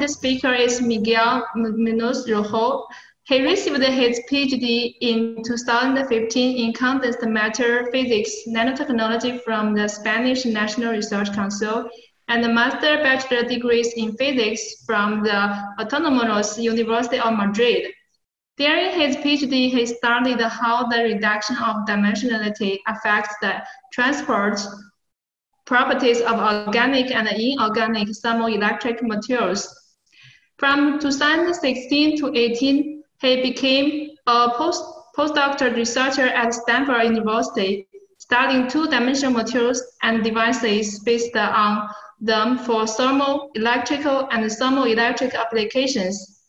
Next speaker is Miguel Muñoz Rojo. He received his PhD in 2015 in condensed matter physics nanotechnology from the Spanish National Research Council and a master bachelor degrees in physics from the Autonomous University of Madrid. During his PhD, he studied how the reduction of dimensionality affects the transport properties of organic and inorganic thermoelectric materials. From 2016 to 18, he became a post, postdoctoral researcher at Stanford University, studying two-dimensional materials and devices based on them for thermal, electrical, and thermoelectric applications.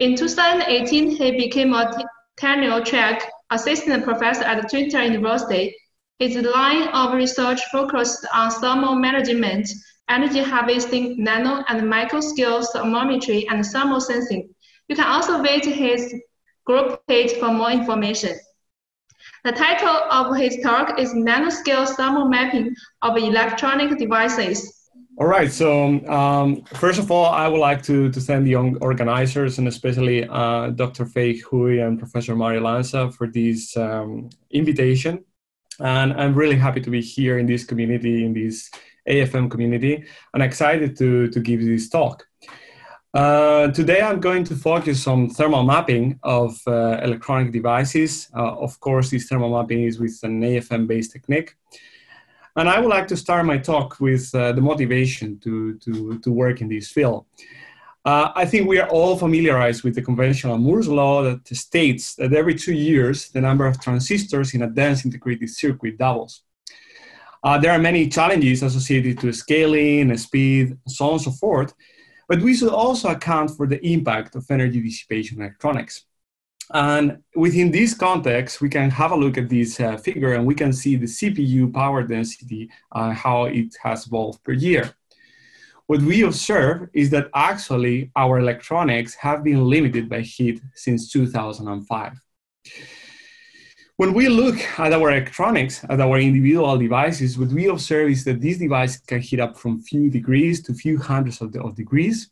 In 2018, he became a tenure track assistant professor at Twente University. His line of research focused on thermal management, energy harvesting, nano and micro scale thermometry, and thermal sensing. You can also visit his group page for more information. The title of his talk is Nanoscale Thermal Mapping of Electronic Devices. All right, so um, first of all, I would like to, to thank the young organizers and especially uh, Dr. Fei Hui and Professor Mario Lanza for this um, invitation. And I'm really happy to be here in this community, in this AFM community, and excited to, to give this talk. Uh, today I'm going to focus on thermal mapping of uh, electronic devices. Uh, of course, this thermal mapping is with an AFM-based technique. And I would like to start my talk with uh, the motivation to, to, to work in this field. Uh, I think we are all familiarized with the conventional Moore's law that states that every two years, the number of transistors in a dense integrated circuit doubles. There are many challenges associated to scaling, speed, so on and so forth, but we should also account for the impact of energy dissipation electronics. And within this context, we can have a look at this uh, figure and we can see the CPU power density, uh, how it has evolved per year. What we observe is that actually our electronics have been limited by heat since 2005. When we look at our electronics, at our individual devices, what we observe is that these devices can heat up from few degrees to few hundreds of, the, of degrees.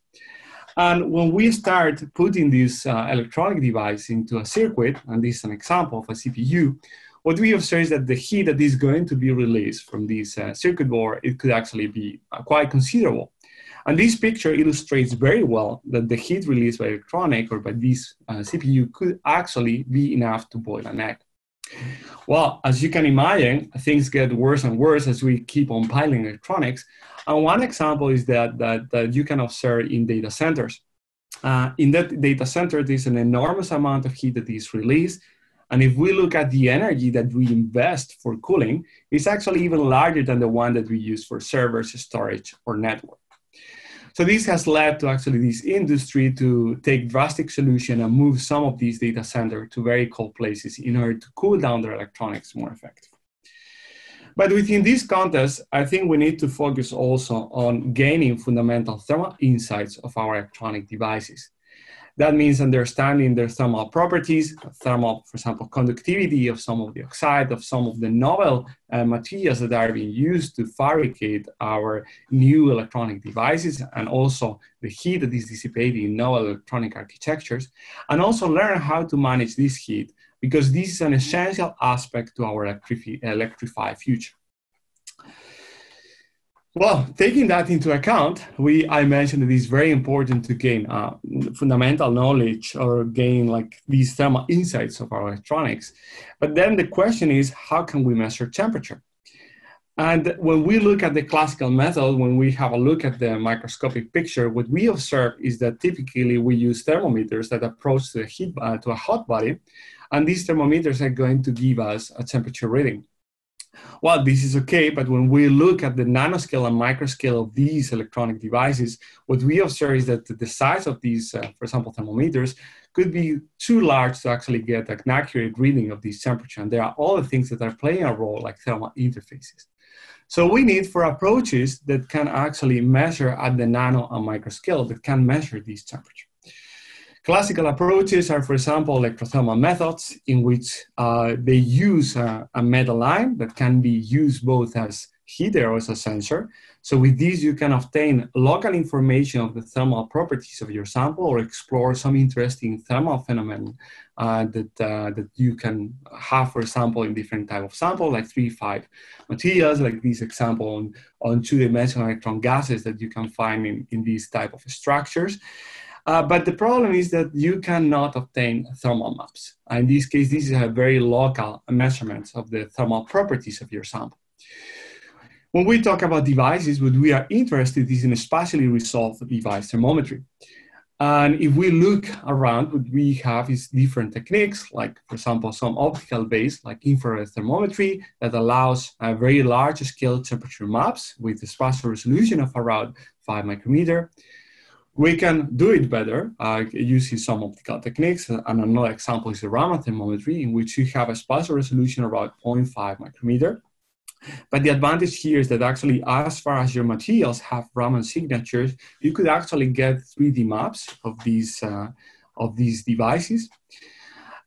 And when we start putting this uh, electronic device into a circuit, and this is an example of a CPU, what we observe is that the heat that is going to be released from this uh, circuit board, it could actually be uh, quite considerable. And this picture illustrates very well that the heat released by electronic or by this uh, CPU could actually be enough to boil an egg. Well, as you can imagine, things get worse and worse as we keep on piling electronics. And one example is that, that, that you can observe in data centers. Uh, in that data center, there's an enormous amount of heat that is released. And if we look at the energy that we invest for cooling, it's actually even larger than the one that we use for servers, storage, or network. So this has led to actually this industry to take drastic solution and move some of these data centers to very cold places in order to cool down their electronics more effectively. But within this context, I think we need to focus also on gaining fundamental thermal insights of our electronic devices. That means understanding their thermal properties, thermal, for example, conductivity of some of the oxide, of some of the novel uh, materials that are being used to fabricate our new electronic devices, and also the heat that is dissipated in novel electronic architectures, and also learn how to manage this heat, because this is an essential aspect to our electrify future. Well, taking that into account, we I mentioned it is very important to gain uh, fundamental knowledge or gain like these thermal insights of our electronics. But then the question is, how can we measure temperature? And when we look at the classical method, when we have a look at the microscopic picture, what we observe is that typically we use thermometers that approach the heat uh, to a hot body, and these thermometers are going to give us a temperature reading well, this is okay, but when we look at the nanoscale and microscale of these electronic devices, what we observe is that the size of these, uh, for example, thermometers, could be too large to actually get an accurate reading of this temperature. And there are other things that are playing a role, like thermal interfaces. So we need for approaches that can actually measure at the nano and microscale that can measure these temperature. Classical approaches are, for example, electrothermal methods in which uh, they use a, a, metal line that can be used both as heater or as a sensor. So with this, you can obtain local information of the thermal properties of your sample or explore some interesting thermal phenomenon uh, that, uh, that you can have, for example, in different type of sample, like three, five materials, like this example on, on two-dimensional electron gases that you can find in, in these type of structures. Uh, but the problem is that you cannot obtain thermal maps. In this case, this is a very local measurement of the thermal properties of your sample. When we talk about devices, what we are interested is in spatially resolved device thermometry. And if we look around, what we have is different techniques, like, for example, some optical based, like infrared thermometry, that allows a very large scale temperature maps with a spatial resolution of around five micrometer. We can do it better uh, using some optical techniques. And another example is the Raman thermometry, in which you have a spatial resolution about 0.5 micrometer. But the advantage here is that actually, as far as your materials have Raman signatures, you could actually get 3D maps of these, uh, of these devices.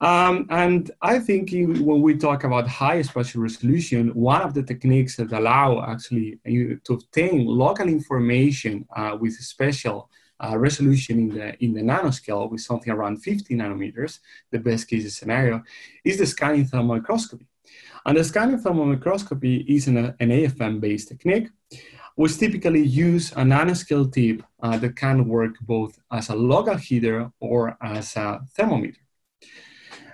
Um, and I think when we talk about high spatial resolution, one of the techniques that allow actually to obtain local information uh, with special uh, resolution in the in the nanoscale with something around 50 nanometers, the best case scenario, is the scanning thermal microscopy. And the scanning thermal microscopy is an, an AFM-based technique, which typically use a nanoscale tip uh, that can work both as a local heater or as a thermometer.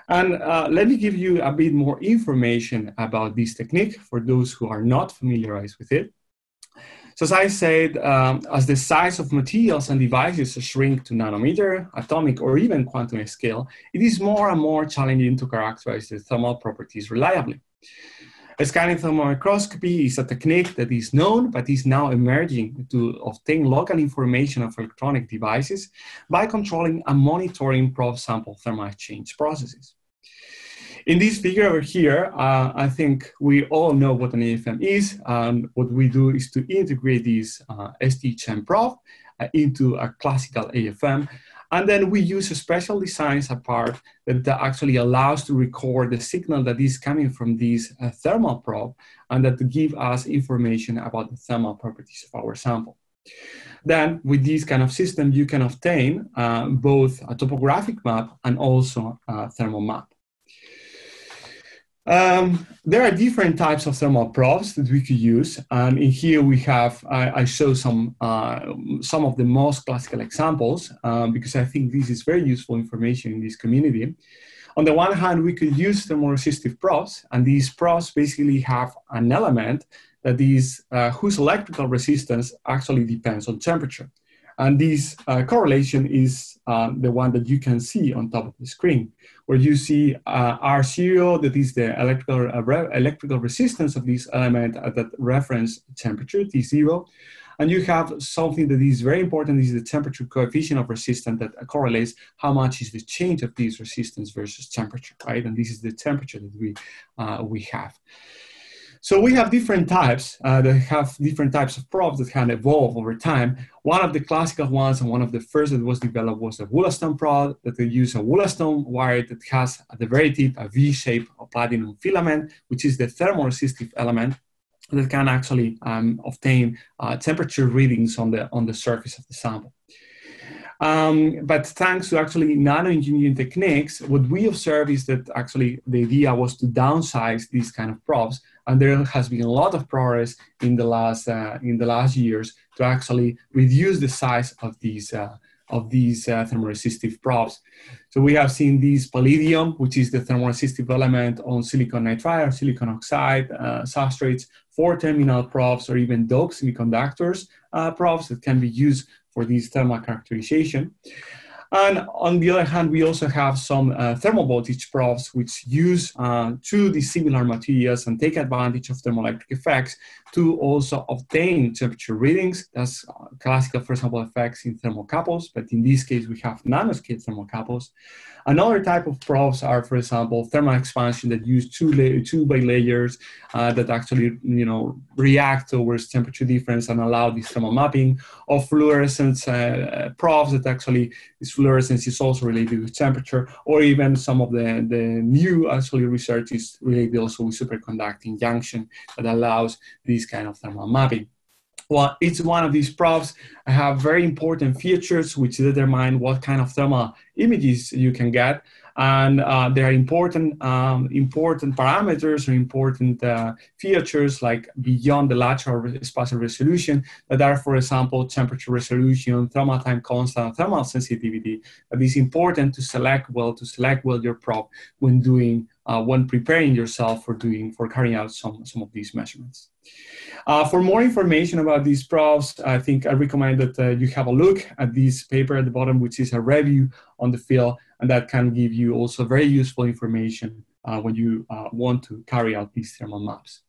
And uh, let me give you a bit more information about this technique for those who are not familiarized with it. So as I said, um, as the size of materials and devices shrink to nanometer, atomic, or even quantum scale, it is more and more challenging to characterize the thermal properties reliably. Scanning thermal microscopy is a technique that is known but is now emerging to obtain local information of electronic devices by controlling and monitoring probe sample thermal exchange processes. In this figure over here, uh, I think we all know what an AFM is. Um, what we do is to integrate this uh, ST probe uh, into a classical AFM. And then we use a special designs apart that, that actually allows to record the signal that is coming from this uh, thermal probe and that to give us information about the thermal properties of our sample. Then with this kind of system, you can obtain uh, both a topographic map and also a thermal map. Um, there are different types of thermal probes that we could use. And in here we have, I, I show some, uh, some of the most classical examples um, because I think this is very useful information in this community. On the one hand, we could use thermoresistive probes, and these probes basically have an element that is uh, whose electrical resistance actually depends on temperature. And this uh, correlation is uh, the one that you can see on top of the screen, where you see uh, R0, that is the electrical, uh, re electrical resistance of this element at that reference temperature, T0. And you have something that is very important, is the temperature coefficient of resistance that correlates how much is the change of this resistance versus temperature, right? And this is the temperature that we, uh, we have. So we have different types uh, that have different types of probes that can evolve over time. One of the classical ones and one of the first that was developed was the Wollaston probe that they use a Wollaston wire that has at the very tip a V shape of platinum filament, which is the thermoresistive element that can actually um, obtain uh, temperature readings on the, on the surface of the sample. Um, but thanks to actually nanoengineering techniques, what we observe is that actually the idea was to downsize these kind of probes, and there has been a lot of progress in the last uh, in the last years to actually reduce the size of these uh, of these uh, thermoresistive probes. So we have seen this palladium, which is the thermoresistive element on silicon nitride or silicon oxide uh, substrates, four terminal probes, or even doped semiconductors uh, probes that can be used for this thermal characterization. And on the other hand, we also have some uh, thermal voltage probes which use uh, two dissimilar materials and take advantage of thermoelectric effects to also obtain temperature readings. That's uh, classical, for example, effects in thermocouples, but in this case, we have nanoscale thermocouples. Another type of probes are, for example, thermal expansion that use two, two bilayers uh, that actually, you know, react towards temperature difference and allow this thermal mapping, or fluorescence uh, probes that actually this fluorescence is also related with temperature, or even some of the, the new actually research is related also with superconducting junction that allows this kind of thermal mapping. Well, each one of these probes have very important features which determine what kind of thermal images you can get and uh, there are important um, important parameters or important uh, features like beyond the lateral spatial resolution that are, for example, temperature resolution, thermal time constant, thermal sensitivity. That is important to select well to select well your probe when doing uh, when preparing yourself for doing for carrying out some some of these measurements. Uh, for more information about these probes, I think I recommend that uh, you have a look at this paper at the bottom, which is a review on the field and that can give you also very useful information uh, when you uh, want to carry out these thermal maps.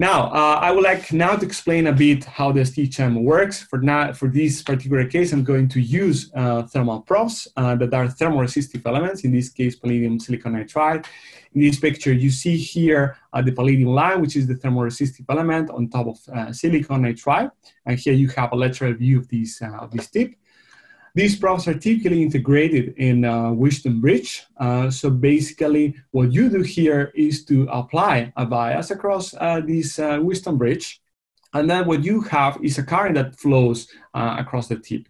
Now, uh, I would like now to explain a bit how the STHM works. For, now, for this particular case, I'm going to use uh, thermal probes uh, that are thermoresistive elements, in this case, palladium silicon nitride. In this picture, you see here uh, the palladium line, which is the thermoresistive element on top of silicon nitride. And here you have a lateral view of this, of this tip. These probes are typically integrated in uh, Wheatstone bridge. Uh, so basically what you do here is to apply a bias across uh, this uh, Wheatstone bridge. And then what you have is a current that flows uh, across the tip.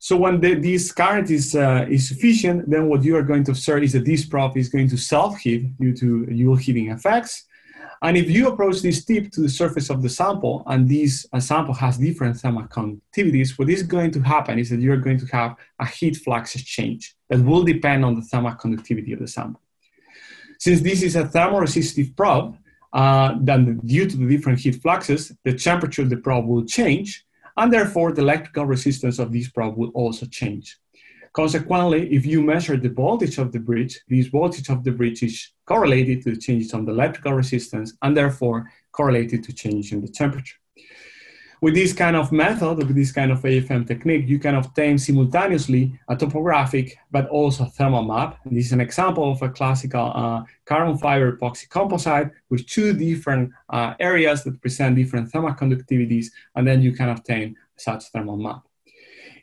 So when the, this current is, uh, is sufficient, then what you are going to observe is that this probe is going to self-heat due to Joule heating effects. And if you approach this tip to the surface of the sample, and this sample has different thermal conductivities, what is going to happen is that you're going to have a heat flux exchange that will depend on the thermal conductivity of the sample. Since this is a thermoresistive probe, uh, then due to the different heat fluxes, the temperature of the probe will change, and therefore the electrical resistance of this probe will also change. Consequently, if you measure the voltage of the bridge, this voltage of the bridge is correlated to the changes on the electrical resistance and therefore correlated to change in the temperature. With this kind of method, with this kind of AFM technique, you can obtain simultaneously a topographic but also a thermal map. And this is an example of a classical uh, carbon fiber epoxy composite with two different uh, areas that present different thermal conductivities, and then you can obtain such thermal map.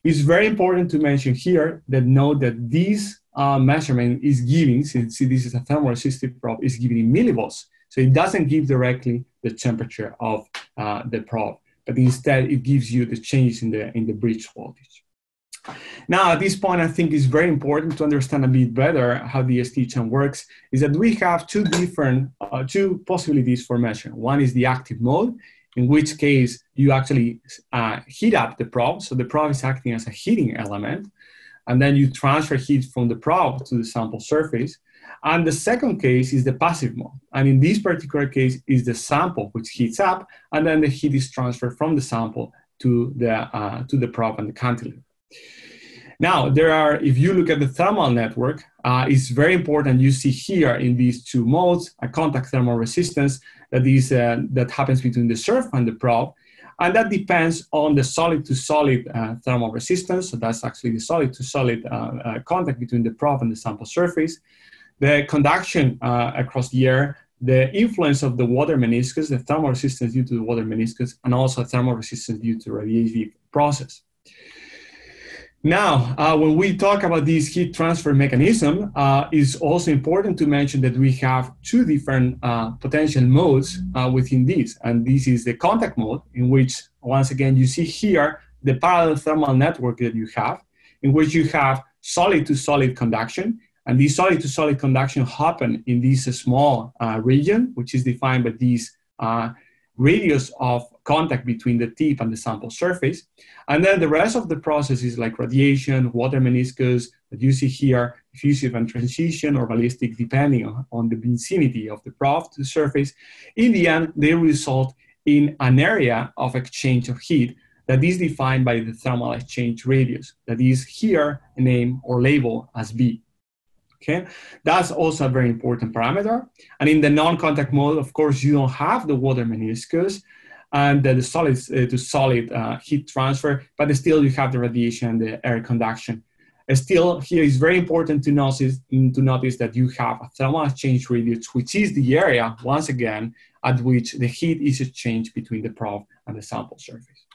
It's very important to mention here that note that this uh, measurement is giving, since this is a thermoresistive probe, is giving in millivolts. So it doesn't give directly the temperature of uh, the probe, but instead it gives you the change in the, in the bridge voltage. Now, at this point, I think it's very important to understand a bit better how the STHM works, is that we have two different, uh, two possibilities for measuring. One is the active mode, in which case you actually uh, heat up the probe. So the probe is acting as a heating element. And then you transfer heat from the probe to the sample surface. And the second case is the passive mode. And in this particular case is the sample which heats up and then the heat is transferred from the sample to the, uh, to the probe and the cantilever. Now, there are, if you look at the thermal network, uh, it's very important you see here in these two modes, a contact thermal resistance that, is, uh, that happens between the surf and the probe. And that depends on the solid to solid uh, thermal resistance. So that's actually the solid to solid uh, uh, contact between the probe and the sample surface. The conduction across the air, the influence of the water meniscus, the thermal resistance due to the water meniscus, and also thermal resistance due to radiation process. Now, uh, when we talk about this heat transfer mechanism, uh, it's also important to mention that we have two different uh, potential modes uh, within this. And this is the contact mode, in which, once again, you see here the parallel thermal network that you have, in which you have solid to solid conduction. And this solid to solid conduction happen in this small uh, region, which is defined by this uh, radius of contact between the tip and the sample surface. And then the rest of the process is like radiation, water meniscus that you see here, diffusive and transition or ballistic, depending on, the vicinity of the probe to the surface. In the end, they result in an area of exchange of heat that is defined by the thermal exchange radius that is here named or labeled as B. Okay, that's also a very important parameter. And in the non-contact mode, of course, you don't have the water meniscus and the solid uh, to solid uh, heat transfer, but still you have the radiation and the air conduction. still, here is very important to notice, to notice that you have a thermal exchange radius, which is the area, once again, at which the heat is exchanged between the probe and the sample surface.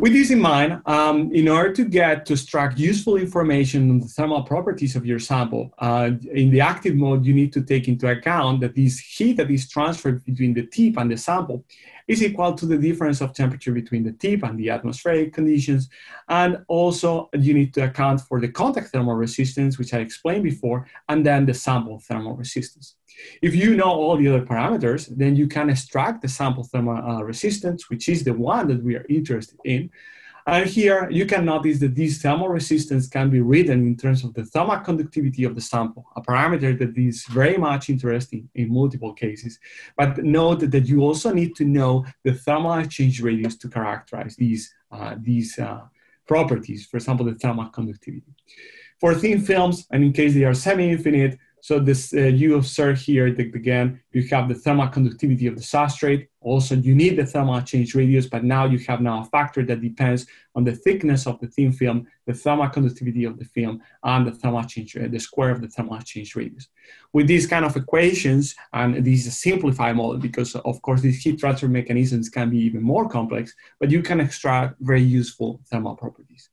With this in mind, um, in order to get to extract useful information on the thermal properties of your sample, uh, in the active mode, you need to take into account that this heat that is transferred between the tip and the sample is equal to the difference of temperature between the tip and the atmospheric conditions. And also you need to account for the contact thermal resistance, which I explained before, and then the sample thermal resistance. If you know all the other parameters, then you can extract the sample thermal uh, resistance, which is the one that we are interested in. And here you can notice that this thermal resistance can be written in terms of the thermal conductivity of the sample, a parameter that is very much interesting in multiple cases. But note that you also need to know the thermal exchange radius to characterize these, uh, these uh, properties, for example, the thermal conductivity. For thin films, and in case they are semi-infinite, so this uh, you observe here again, you have the thermal conductivity of the substrate. Also, you need the thermal change radius, but now you have now a factor that depends on the thickness of the thin film, the thermal conductivity of the film, and the thermal change, uh, the square of the thermal change radius. With these kind of equations, and this is a simplified model because of course these heat transfer mechanisms can be even more complex, but you can extract very useful thermal properties.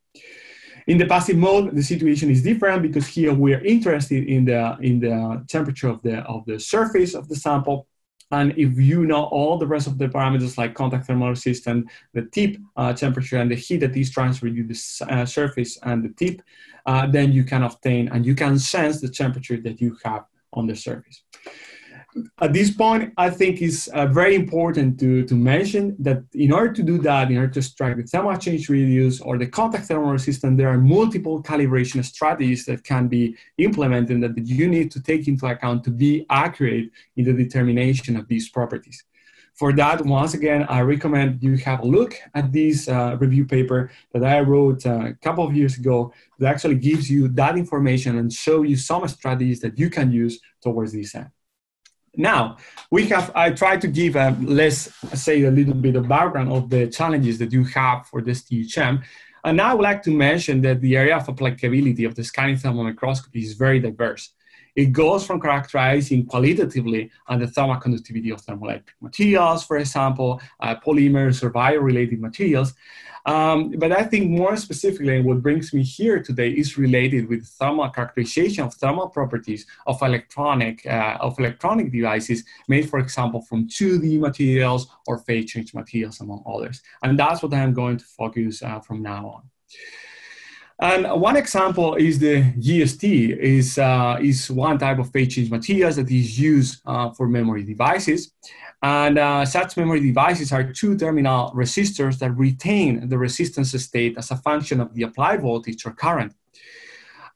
In the passive mode, the situation is different because here we are interested in the, in the temperature of the, of the surface of the sample. And if you know all the rest of the parameters like contact thermal resistance, the tip uh, temperature, and the heat that is transferred to the uh, surface and the tip, uh, then you can obtain and you can sense the temperature that you have on the surface at this point, I think it's uh, very important to, to mention that in order to do that, in order to extract the thermal change radius or the contact thermal resistance, there are multiple calibration strategies that can be implemented that you need to take into account to be accurate in the determination of these properties. For that, once again, I recommend you have a look at this uh, review paper that I wrote uh, a couple of years ago that actually gives you that information and show you some strategies that you can use towards this end. Now, we have, I try to give a let's say a little bit of background of the challenges that you have for this THM. And I would like to mention that the area of applicability of the scanning thermal microscopy is very diverse. It goes from characterizing qualitatively on the thermal conductivity of thermoelectric materials, for example, uh, polymers or bio-related materials, um, but I think more specifically, what brings me here today is related with thermal characterization of thermal properties of electronic uh, of electronic devices made, for example, from 2D materials or phase change materials, among others. And that's what I'm going to focus uh, from now on. And one example is the GST is, uh, is one type of phase change materials that is used uh, for memory devices. And uh, such memory devices are two terminal resistors that retain the resistance state as a function of the applied voltage or current.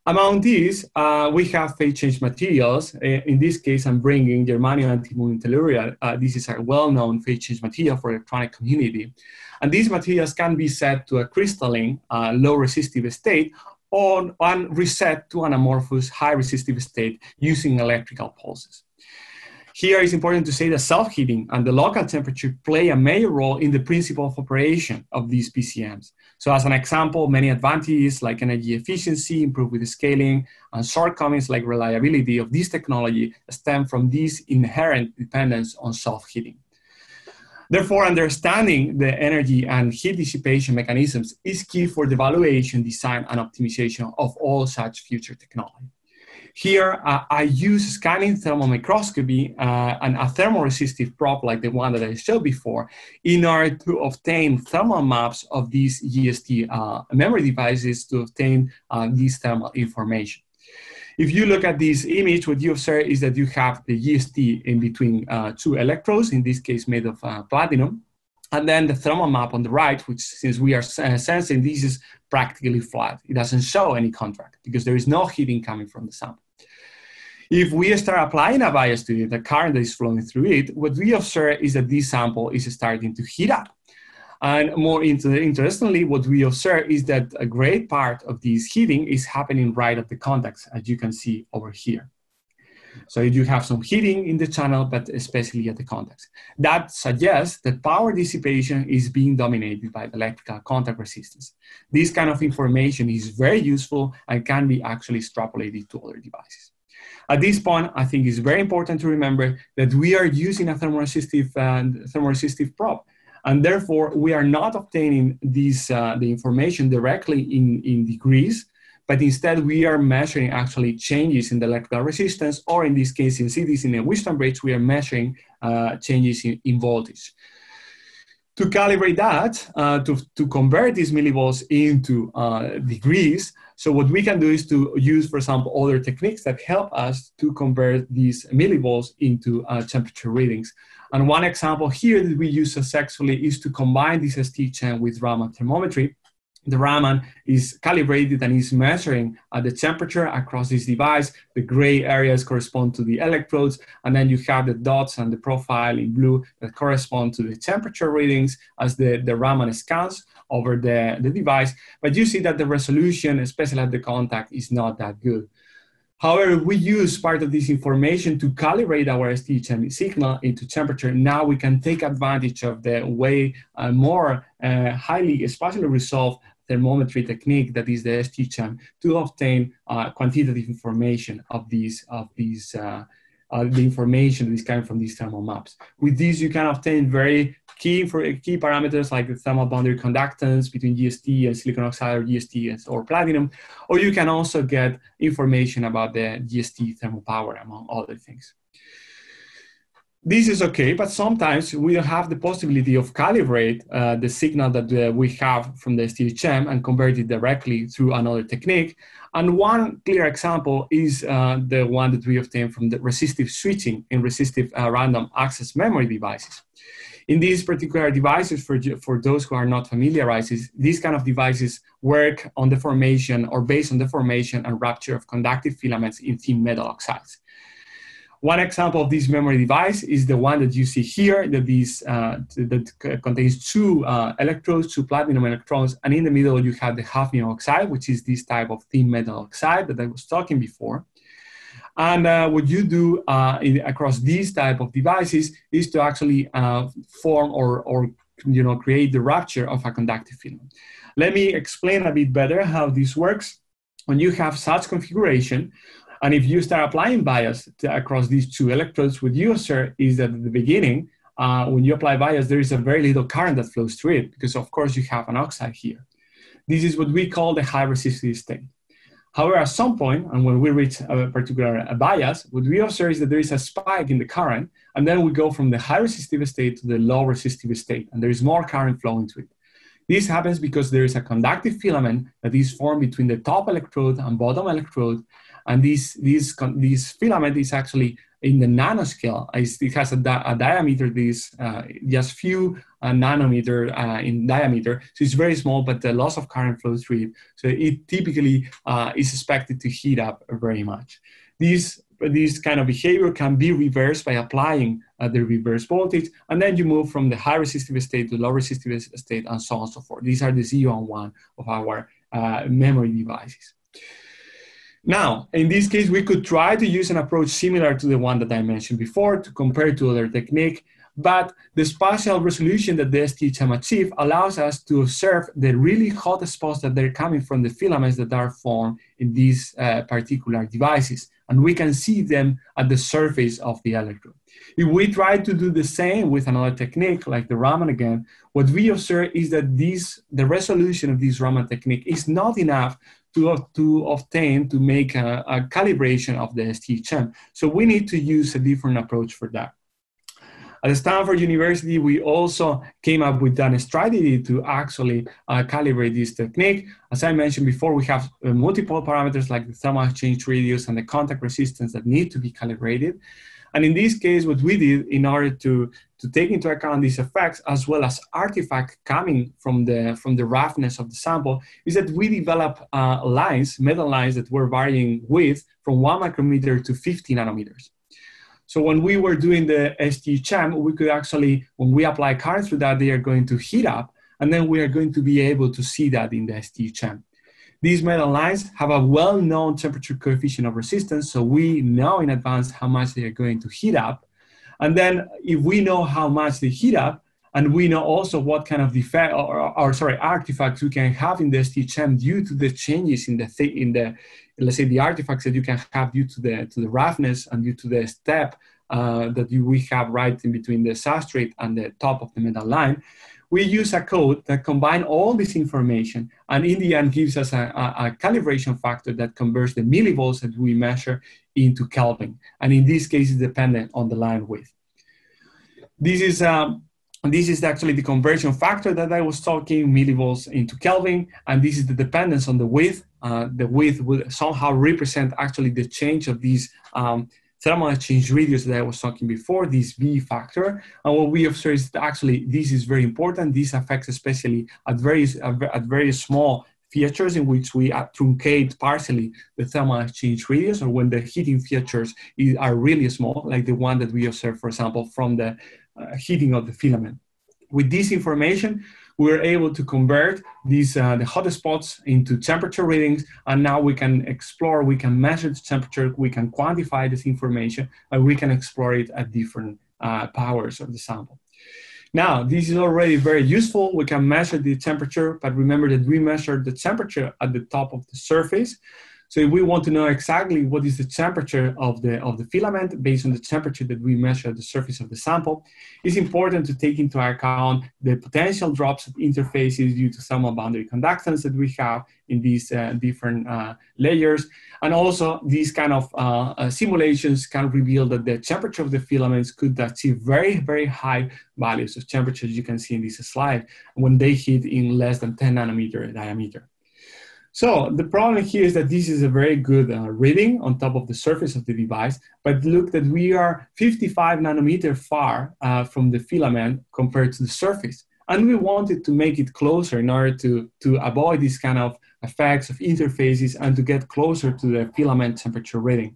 Among these, uh, we have phase change materials. In this case, I'm bringing germanium antimony tellurium. Uh, this is a well-known phase change material for electronic community. And these materials can be set to a crystalline, uh, low resistive state or and reset to an amorphous, high resistive state using electrical pulses. Here it's important to say that self-heating and the local temperature play a major role in the principle of operation of these PCMs. So as an example, many advantages like energy efficiency, improved with scaling, and shortcomings like reliability of this technology stem from this inherent dependence on self-heating. Therefore, understanding the energy and heat dissipation mechanisms is key for the evaluation, design, and optimization of all such future technology. Here, uh, I use scanning thermal microscopy uh, and a thermoresistive probe like the one that I showed before in order to obtain thermal maps of these GST uh, memory devices to obtain uh, this thermal information. If you look at this image, what you observe is that you have the GST in between uh, two electrodes, in this case made of uh, platinum, and then the thermal map on the right, which since we are sensing, this is practically flat. It doesn't show any contract because there is no heating coming from the sample. If we start applying a bias to it, the current that is flowing through it, what we observe is that this sample is starting to heat up. And more interestingly, what we observe is that a great part of this heating is happening right at the contacts, as you can see over here. So you do have some heating in the channel, but especially at the contacts. That suggests that power dissipation is being dominated by the electrical contact resistance. This kind of information is very useful and can be actually extrapolated to other devices. At this point, I think it's very important to remember that we are using a thermoresistive, uh, thermoresistive probe. And therefore, we are not obtaining these, uh, the information directly in, in degrees, but instead we are measuring actually changes in the electrical resistance, or in this case, in cities in a Wheatstone bridge, we are measuring uh, changes in, in voltage to calibrate that, uh, to, to convert these millivolts into uh, degrees, so what we can do is to use, for example, other techniques that help us to convert these millivolts into uh, temperature readings. And one example here that we use successfully is to combine this STHM with Raman thermometry the Raman is calibrated and is measuring uh, the temperature across this device. The gray areas correspond to the electrodes, and then you have the dots and the profile in blue that correspond to the temperature readings as the, the Raman scans over the, the device. But you see that the resolution, especially at the contact, is not that good. However, we use part of this information to calibrate our STHM signal into temperature. Now we can take advantage of the way uh, more uh, highly spatially resolved thermometry technique that is the STHM to obtain uh, quantitative information of these of these uh, the information that is coming from these thermal maps. With this, you can obtain very key for key parameters like the thermal boundary conductance between GST and silicon oxide or GST or platinum, or you can also get information about the GST thermopower among other things. This is okay, but sometimes we don't have the possibility of calibrate uh, the signal that uh, we have from the STHM and convert it directly through another technique. And one clear example is uh, the one that we obtain from the resistive switching in resistive uh, random access memory devices. In these particular devices, for, for those who are not familiarized, these kind of devices work on the formation or based on the formation and rupture of conductive filaments in thin metal oxides. One example of this memory device is the one that you see here that, uh, that contains two uh, electrodes, two platinum electrons, and in the middle you have the hafnium oxide, which is this type of thin metal oxide that I was talking before. And uh, what you do uh, in, across these type of devices is to actually uh, form or, or you know, create the rupture of a conductive film. Let me explain a bit better how this works. When you have such configuration, and if you start applying bias to, across these two electrodes, what you observe is that at the beginning, uh, when you apply bias, there is a very little current that flows through it because of course you have an oxide here. This is what we call the high resistivity state. However, at some point, and when we reach a particular bias, what we observe is that there is a spike in the current, and then we go from the high resistive state to the low resistive state, and there is more current flowing through it. This happens because there is a conductive filament that is formed between the top electrode and bottom electrode, and this, this, this filament is actually in the nanoscale. It has a, di a diameter, this uh, just few uh, nanometer uh, in diameter. So it's very small, but the loss of current flows through it. So it typically uh, is expected to heat up very much. This, this kind of behavior can be reversed by applying uh, the reverse voltage, and then you move from the high resistive state to low resistive state, and so on and so forth. These are the zero and one of our uh, memory devices. Now, in this case, we could try to use an approach similar to the one that I mentioned before to compare to other technique, but the spatial resolution that the STHM achieve allows us to observe the really hot spots that they're coming from the filaments that are formed in these uh, particular devices. And we can see them at the surface of the electrode. If we try to do the same with another technique like the Raman again, what we observe is that this, the resolution of this Raman technique is not enough to, to obtain, to make a, a calibration of the STHM. So we need to use a different approach for that. At Stanford University, we also came up with a strategy to actually uh, calibrate this technique. As I mentioned before, we have uh, multiple parameters like the thermal exchange radius and the contact resistance that need to be calibrated. And in this case, what we did in order to, to take into account these effects as well as artifact coming from the, from the roughness of the sample is that we develop uh, lines, metal lines that were varying width from one micrometer to 50 nanometers. So when we were doing the STHM, we could actually, when we apply current through that, they are going to heat up, and then we are going to be able to see that in the STHM. These metal lines have a well-known temperature coefficient of resistance, so we know in advance how much they are going to heat up. And then if we know how much they heat up, and we know also what kind of defect or, or, sorry artifacts we can have in the STHM due to the changes in the th- in the let's say the artifacts that you can have due to the to the roughness and due to the step uh, that we have right in between the substrate and the top of the metal line, we use a code that combine all this information and in the end gives us a, a, a, calibration factor that converts the millivolts that we measure into Kelvin. And in this case, it's dependent on the line width. This is, um, this is actually the conversion factor that I was talking, millivolts into Kelvin, and this is the dependence on the width. Uh, the width will somehow represent actually the change of these um, thermal exchange radius that I was talking before, this V factor. And what we observe is actually this is very important. This affects especially at very, at very small features in which we truncate partially the thermal exchange radius or when the heating features are really small, like the one that we observe, for example, from the uh, heating of the filament. With this information, we were able to convert these uh, the hot spots into temperature readings and now we can explore we can measure the temperature we can quantify this information and we can explore it at different uh, powers of the sample. Now this is already very useful. We can measure the temperature but remember that we measure the temperature at the top of the surface so if we want to know exactly what is the temperature of the, of the filament based on the temperature that we measure at the surface of the sample, it's important to take into account the potential drops of interfaces due to thermal boundary conductance that we have in these uh, different uh, layers. And also these kind of uh, uh simulations can reveal that the temperature of the filaments could achieve very, very high values of temperature, as you can see in this slide, when they hit in less than 10 nanometer diameter. So the problem here is that this is a very good uh, reading on top of the surface of the device, but look that we are 55 nanometer far uh, from the filament compared to the surface. And we wanted to make it closer in order to, to avoid these kind of effects of interfaces and to get closer to the filament temperature reading.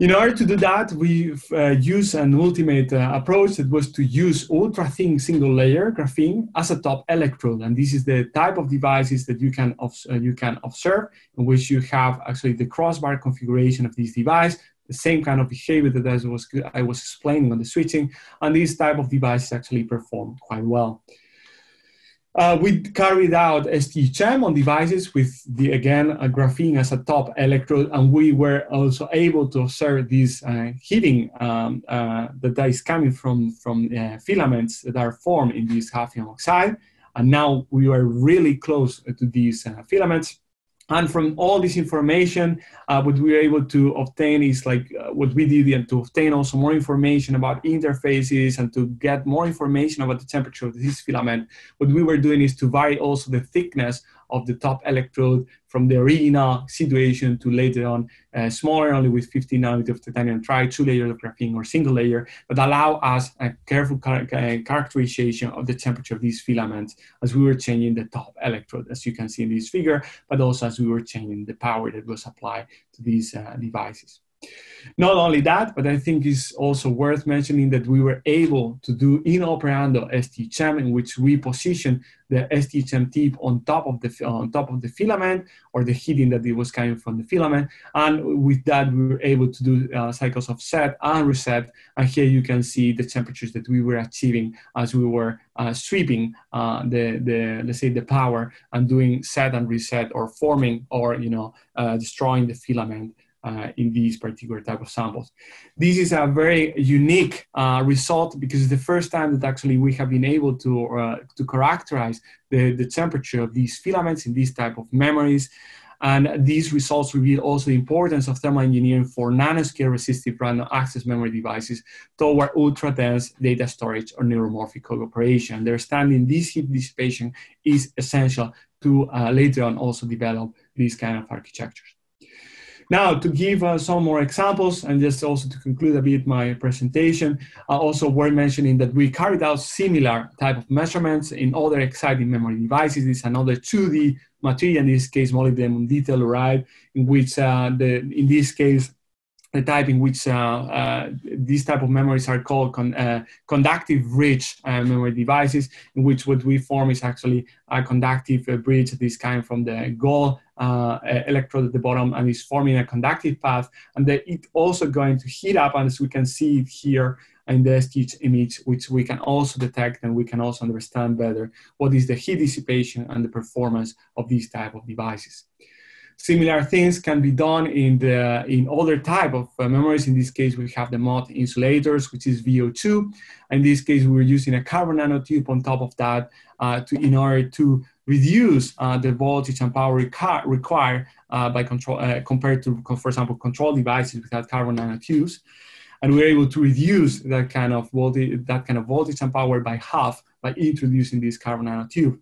In order to do that, we uh, use an ultimate uh, approach that was to use ultra thin single layer graphene as a top electrode. And this is the type of devices that you can, uh, you can observe in which you have actually the crossbar configuration of this device, the same kind of behavior that I was, I was explaining on the switching. And these type of devices actually perform quite well. Uh, we carried out STHM on devices with the again a graphene as a top electrode, and we were also able to observe this uh, heating um, uh, that is coming from from uh, filaments that are formed in this hafnium oxide. And now we are really close to these uh, filaments. And from all this information, uh, what we were able to obtain is like uh, what we did and to obtain also more information about interfaces and to get more information about the temperature of this filament. What we were doing is to vary also the thickness of the top electrode from the arena situation to later on uh, smaller, only with 15 nanometer of titanium try two layers of graphene or single layer, but allow us a careful car uh, characterization of the temperature of these filaments as we were changing the top electrode, as you can see in this figure, but also as we were changing the power that was applied to these uh, devices. Not only that, but I think it's also worth mentioning that we were able to do in operando STHM in which we position the STHM tip on top of the on top of the filament or the heating that it was coming from the filament. And with that, we were able to do uh, cycles of set and reset. And here you can see the temperatures that we were achieving as we were uh, sweeping uh, the, the, let's say the power and doing set and reset or forming or, you know, uh, destroying the filament uh, in these particular type of samples. This is a very unique uh, result because it's the first time that actually we have been able to, uh, to characterize the, the temperature of these filaments in these type of memories. And these results reveal also the importance of thermal engineering for nanoscale resistive random access memory devices toward ultra dense data storage or neuromorphic code operation. Understanding this heat dissipation is essential to uh, later on also develop these kind of architectures. Now, to give uh, some more examples and just also to conclude a bit my presentation, uh, also worth mentioning that we carried out similar type of measurements in other exciting memory devices. This is another 2D material, in this case, molybdenum ditelluride, in which uh, the, in this case, the type in which uh, uh, these type of memories are called con uh, conductive bridge uh, memory devices, in which what we form is actually a conductive uh, bridge this kind from the gold uh, electrode at the bottom and is forming a conductive path. And then it also going to heat up, and as we can see it here in the STH image, which we can also detect and we can also understand better what is the heat dissipation and the performance of these type of devices. Similar things can be done in the in other type of uh, memories. In this case, we have the Mott insulators, which is VO2. In this case, we're using a carbon nanotube on top of that uh, to, in order to reduce uh, the voltage and power required uh, by control uh, compared to, for example, control devices without carbon nanotubes. And we're able to reduce that kind of voltage, that kind of voltage and power by half by introducing this carbon nanotube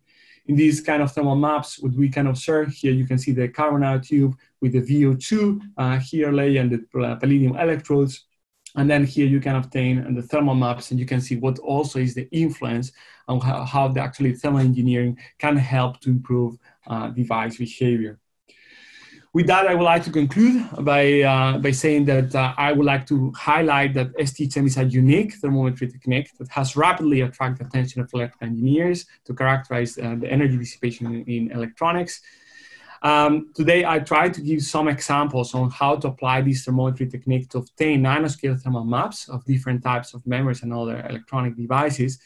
in these kind of thermal maps, what we can observe here, you can see the carbon nanotube with the VO2 uh, here lay and the palladium electrodes. And then here you can obtain the thermal maps and you can see what also is the influence on how, how the actually thermal engineering can help to improve uh, device behavior with that, I would like to conclude by, uh, by saying that uh, I would like to highlight that STHM is a unique thermometry technique that has rapidly attracted attention of electrical engineers to characterize uh, the energy dissipation in, in electronics. Um, today, I try to give some examples on how to apply this thermometry technique to obtain nanoscale thermal maps of different types of memories and other electronic devices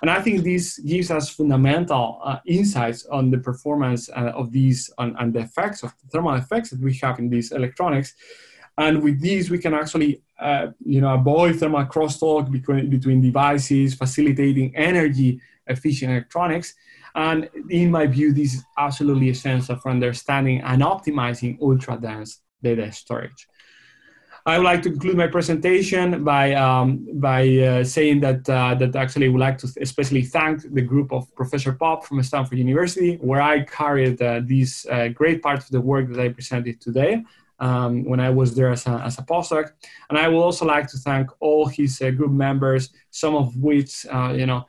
and I think this gives us fundamental uh, insights on the performance uh, of these and, the effects of the thermal effects that we have in these electronics. And with these, we can actually, uh, you know, avoid thermal crosstalk between, between devices, facilitating energy efficient electronics. And in my view, this is absolutely essential for understanding and optimizing ultra dense data storage. I would like to conclude my presentation by um, by uh, saying that uh, that actually I would like to especially thank the group of Professor Pop from Stanford University, where I carried uh, this uh, great part of the work that I presented today. Um, when I was there as a, as a postdoc, and I would also like to thank all his uh, group members, some of which uh, you know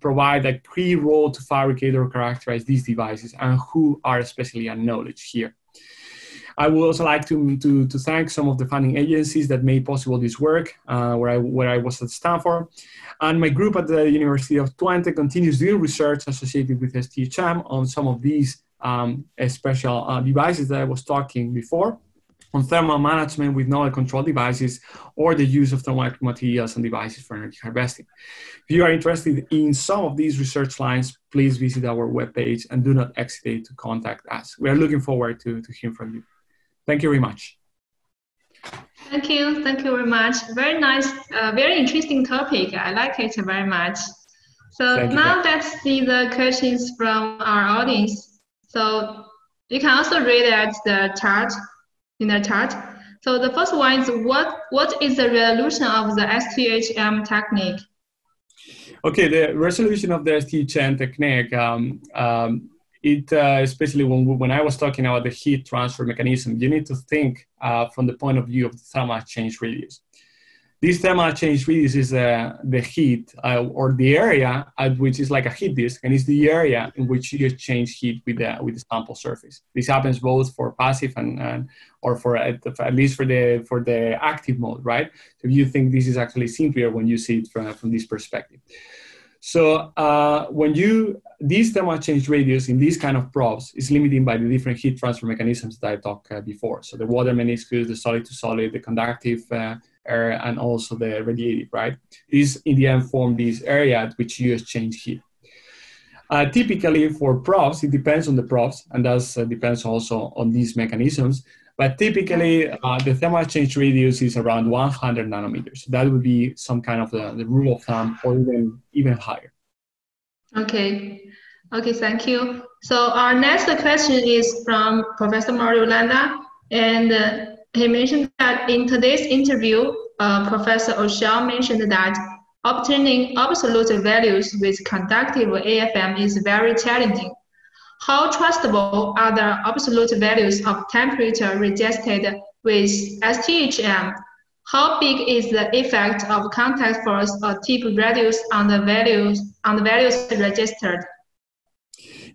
provide a key role to fabricate or characterize these devices, and who are especially acknowledged here. I would also like to, to, to thank some of the funding agencies that made possible this work uh, where, I, where I was at Stanford. And my group at the University of Twente continues doing research associated with STHM on some of these um, special uh, devices that I was talking before on thermal management with novel control devices or the use of thermoelectric materials and devices for energy harvesting. If you are interested in some of these research lines, please visit our webpage and do not hesitate to contact us. We are looking forward to, to hearing from you. Thank you very much. Thank you. Thank you very much. Very nice, uh, very interesting topic. I like it very much. So Thank now let's see the questions from our audience. So you can also read at the chart, in the chart. So the first one is what, what is the resolution of the STHM technique? Okay, the resolution of the STHM technique, um, um, it uh, especially when when I was talking about the heat transfer mechanism, you need to think uh, from the point of view of the thermal change radius. This thermal change radius is uh, the heat uh, or the area at which is like a heat disk, and it's the area in which you exchange heat with the with the sample surface. This happens both for passive and, and or for at, at, least for the for the active mode, right? So you think this is actually simpler when you see it from, from this perspective. So uh, when you, these thermal change radius in these kind of probes is limited by the different heat transfer mechanisms that I talked uh, before. So the water meniscus, the solid to solid, the conductive uh, and also the radiative, right? These in the end form this area at which you exchange heat. Uh, typically for probes, it depends on the probes, and that uh, depends also on these mechanisms. But typically, uh, the thermal change radius is around 100 nanometers. That would be some kind of the, the rule of thumb, or even even higher. Okay. Okay, thank you. So our next question is from Professor Mario Lanza, and uh, he mentioned that in today's interview, uh, Professor Oshel mentioned that obtaining absolute values with conductive AFM is very challenging. How trustable are the absolute values of temperature registered with STHM? How big is the effect of contact force or tip radius on the values on the values registered?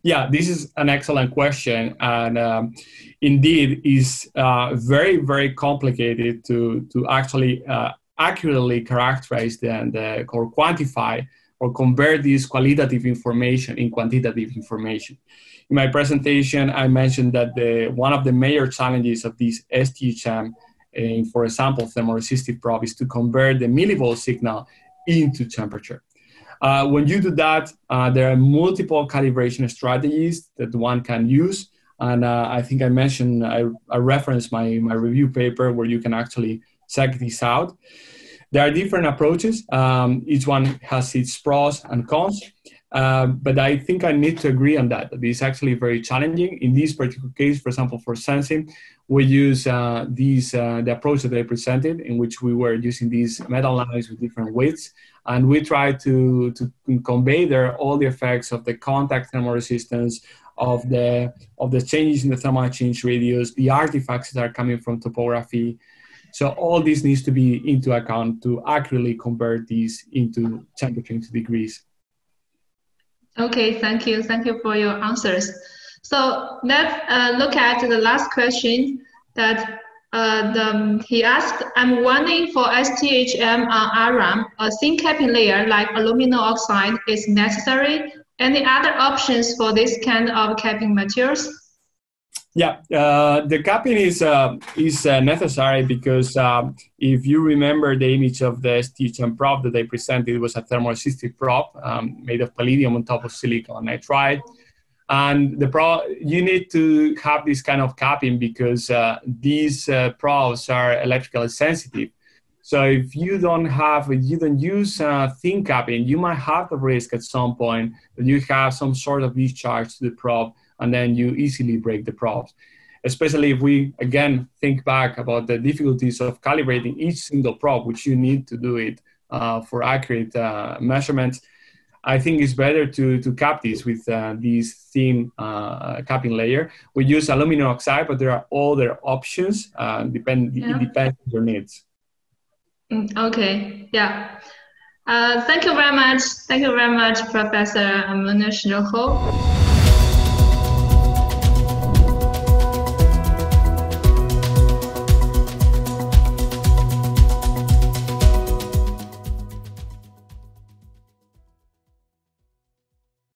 Yeah, this is an excellent question, and um, indeed is uh, very very complicated to to actually uh, accurately characterize the, the or quantify or convert this qualitative information in quantitative information. In my presentation, I mentioned that the, one of the major challenges of this STHM, uh, for example, thermoresistive probe, is to convert the millivolt signal into temperature. Uh, when you do that, uh, there are multiple calibration strategies that one can use. And uh, I think I mentioned, I, I referenced my, my review paper where you can actually check this out. There are different approaches. Um, each one has its pros and cons. Uh, but I think I need to agree on that. It's actually very challenging. In this particular case, for example, for sensing, we use uh, these uh, the approach that I presented, in which we were using these metal lines with different widths, and we try to to convey there all the effects of the contact thermal resistance, of the of the changes in the thermal change radius, the artifacts that are coming from topography. So all this needs to be into account to accurately convert these into temperature into degrees. Okay, thank you. Thank you for your answers. So let's uh, look at the last question that uh, the, he asked, I'm wondering for STHM on RRAM, a thin capping layer like aluminum oxide is necessary. Any other options for this kind of capping materials? Yeah, uh, the capping is uh, is uh, necessary because um, if you remember the image of the STHM prop that I presented, it was a thermoresistive probe um, made of palladium on top of silicon nitride. And the pro you need to have this kind of capping because uh, these uh, probes are electrically sensitive. So if you don't have, you don't use uh, thin capping, you might have the risk at some point that you have some sort of discharge to the probe and then you easily break the probes. Especially if we, again, think back about the difficulties of calibrating each single probe, which you need to do it uh, for accurate uh, measurements. I think it's better to, to cap this with uh, this thin uh, capping layer. We use aluminum oxide, but there are other options. Uh, depend, yeah. It depends on your needs. Mm, okay, yeah. Uh, thank you very much. Thank you very much, Professor Muñoz Rojo.